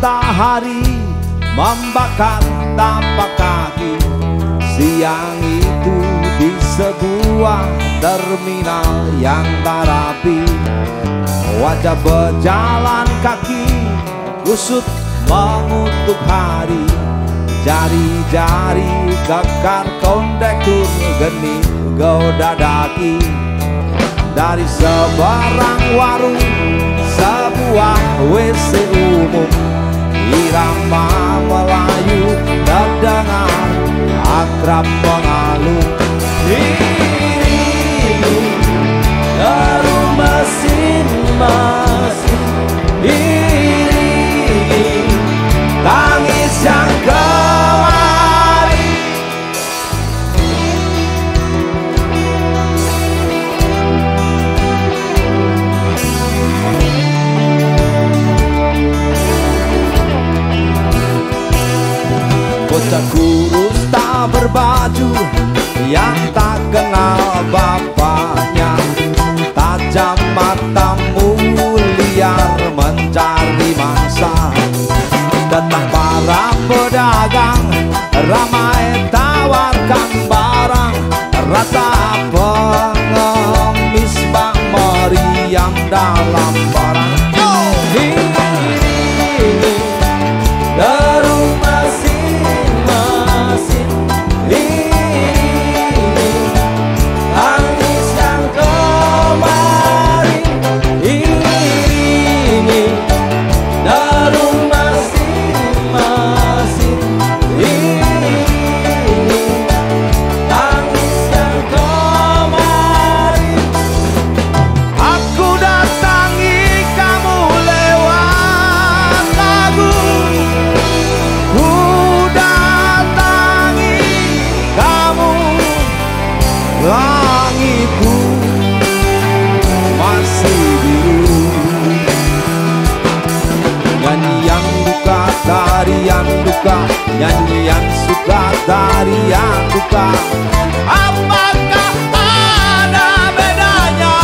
Matahari membakar tapak kaki. Siang itu di sebuah terminal yang tak rapi. Wajah berjalan kaki kusut mengutuk hari. Jari-jari kekar kondektur geni goda daki. Dari sebarang warung WC umum Irama Melayu terdengar akrab mengalun bapaknya Tajam matamu liar mencari mangsa. Datang para pedagang Ramai tawarkan barang Rata tarian duka Nyanyian suka, tarian duka Apakah ada bedanya?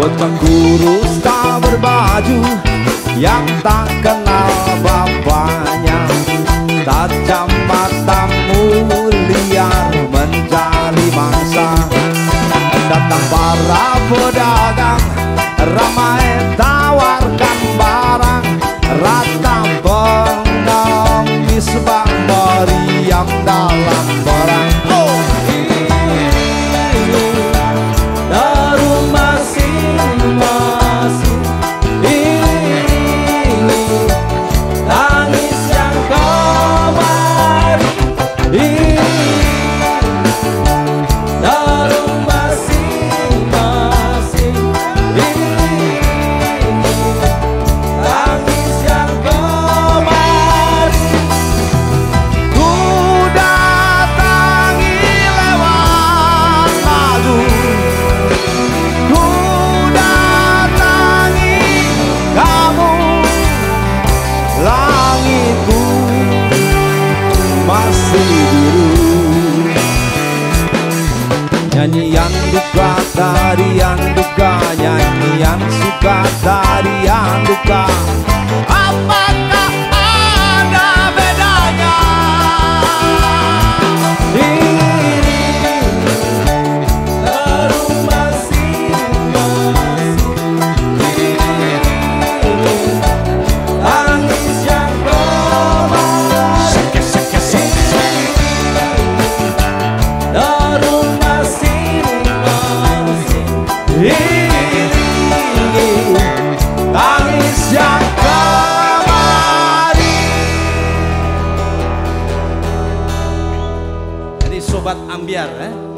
Bocah kurus tak berbaju Yang tak kenal bapaknya Tajam matamu Nyanyian duka, tarian duka. Nyanyian suka, tarian duka. Apakah cambiar, ¿eh?